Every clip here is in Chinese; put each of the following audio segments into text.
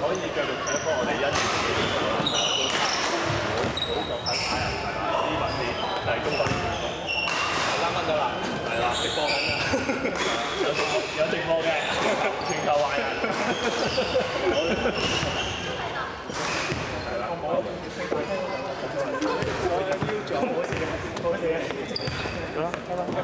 可以繼續睇一波利潤。好，直播緊啊！有直播嘅，全球壞人。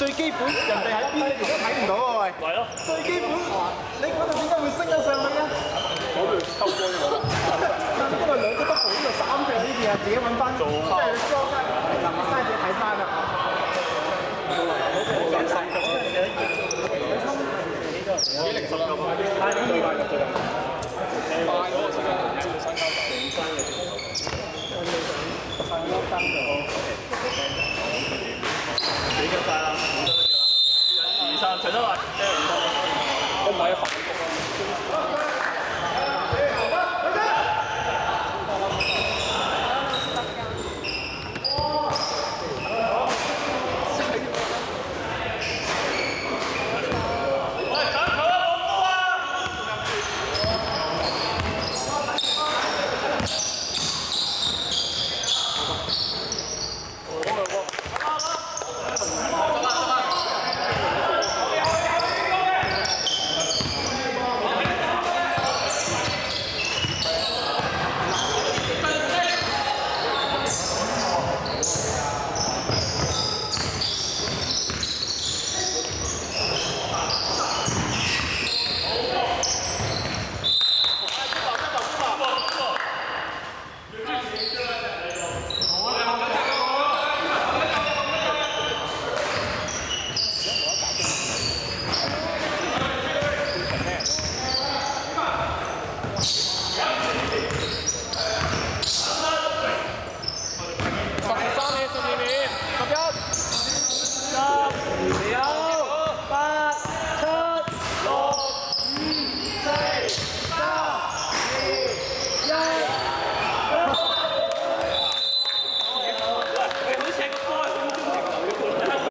最基本人哋喺邊，你都睇唔到喎喂。系咯，最基本，你嗰度點解會升咗上去啊？嗰度偷波啫嘛。因為兩隻 double 呢度三隻呢邊啊，自己揾翻，即係你裝翻，撳翻隻